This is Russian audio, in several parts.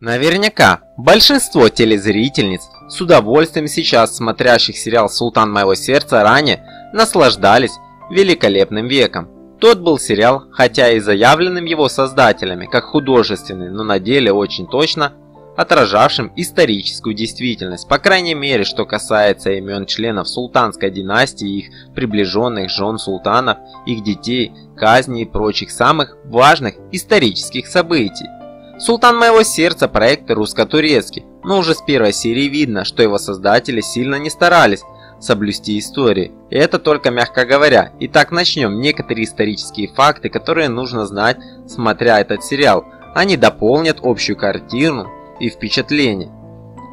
Наверняка большинство телезрительниц, с удовольствием сейчас смотрящих сериал «Султан моего сердца» ранее, наслаждались великолепным веком. Тот был сериал, хотя и заявленным его создателями как художественный, но на деле очень точно отражавшим историческую действительность, по крайней мере, что касается имен членов султанской династии, их приближенных жен султанов, их детей, казни и прочих самых важных исторических событий. Султан моего сердца проект русско-турецкий, но уже с первой серии видно, что его создатели сильно не старались соблюсти истории. И это только мягко говоря. Итак, начнем. Некоторые исторические факты, которые нужно знать, смотря этот сериал. Они дополнят общую картину и впечатление.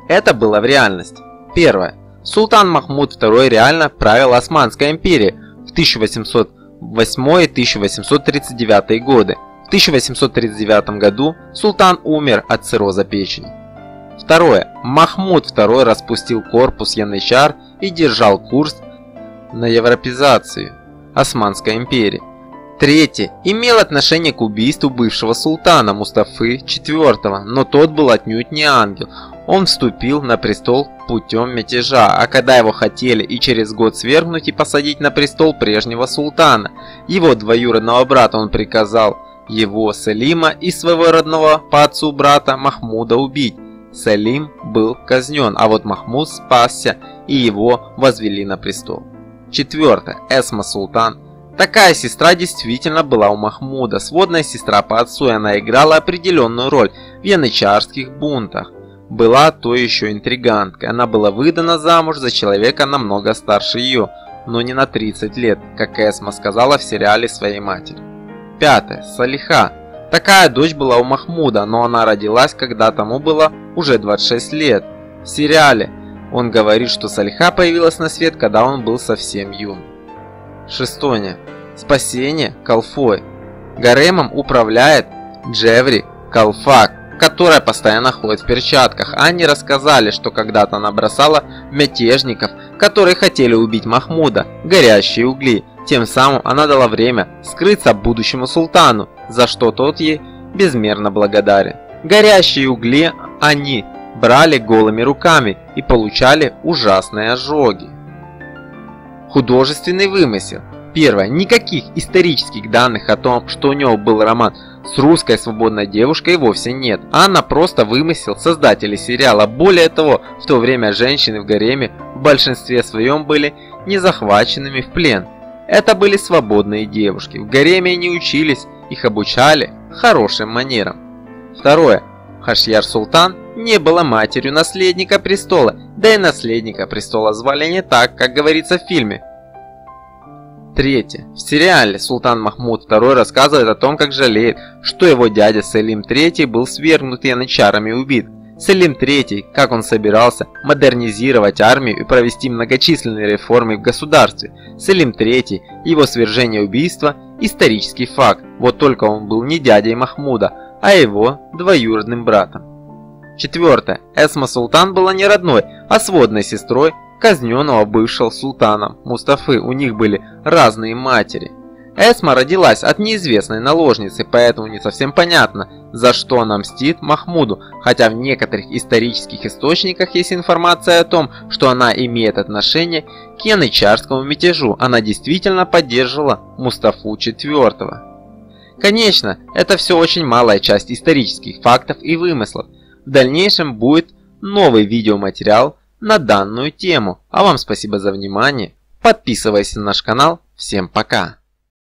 Это было в реальности. Первое. Султан Махмуд II реально правил Османской империей в 1808-1839 годы. В 1839 году султан умер от цирроза печени. Второе. Махмуд II распустил корпус янычар и держал курс на европезацию Османской империи. Третье. Имел отношение к убийству бывшего султана Мустафы IV, но тот был отнюдь не ангел. Он вступил на престол путем мятежа, а когда его хотели и через год свергнуть и посадить на престол прежнего султана, его двоюродного брата он приказал его Салима и своего родного по отцу брата Махмуда убить. Салим был казнен, а вот Махмуд спасся и его возвели на престол. Четвертое. Эсма Султан. Такая сестра действительно была у Махмуда, сводная сестра по отцу, и она играла определенную роль в янычарских бунтах. Была то еще интриганткой, она была выдана замуж за человека намного старше ее, но не на 30 лет, как Эсма сказала в сериале своей матери. Пятое. Салиха. Такая дочь была у Махмуда, но она родилась, когда тому было уже 26 лет. В сериале он говорит, что Салиха появилась на свет, когда он был совсем юн. Шестое. Спасение Калфой. Гаремом управляет Джеври Калфак, которая постоянно ходит в перчатках. Они рассказали, что когда-то она бросала мятежников, которые хотели убить Махмуда, горящие угли. Тем самым она дала время скрыться будущему султану, за что тот ей безмерно благодарен. Горящие угли они брали голыми руками и получали ужасные ожоги. Художественный вымысел. Первое. Никаких исторических данных о том, что у него был роман с русской свободной девушкой вовсе нет. Анна просто вымысел создателей сериала. Более того, в то время женщины в гареме в большинстве своем были не захваченными в плен. Это были свободные девушки. В гареме не учились, их обучали хорошим манерам. Второе. Хашьяр Султан не была матерью наследника престола, да и наследника престола звали не так, как говорится в фильме. Третье. В сериале Султан Махмуд II рассказывает о том, как жалеет, что его дядя Салим III был свергнут янычарами и убит. Селим III, как он собирался модернизировать армию и провести многочисленные реформы в государстве. Селим III, его свержение убийства – исторический факт, вот только он был не дядей Махмуда, а его двоюродным братом. Четвертое. Эсма Султан была не родной, а сводной сестрой казненного бывшего султана Мустафы. У них были разные матери. Эсма родилась от неизвестной наложницы, поэтому не совсем понятно, за что она мстит Махмуду, хотя в некоторых исторических источниках есть информация о том, что она имеет отношение к янычарскому мятежу, она действительно поддерживала Мустафу IV. Конечно, это все очень малая часть исторических фактов и вымыслов. В дальнейшем будет новый видеоматериал на данную тему. А вам спасибо за внимание. Подписывайся на наш канал. Всем пока.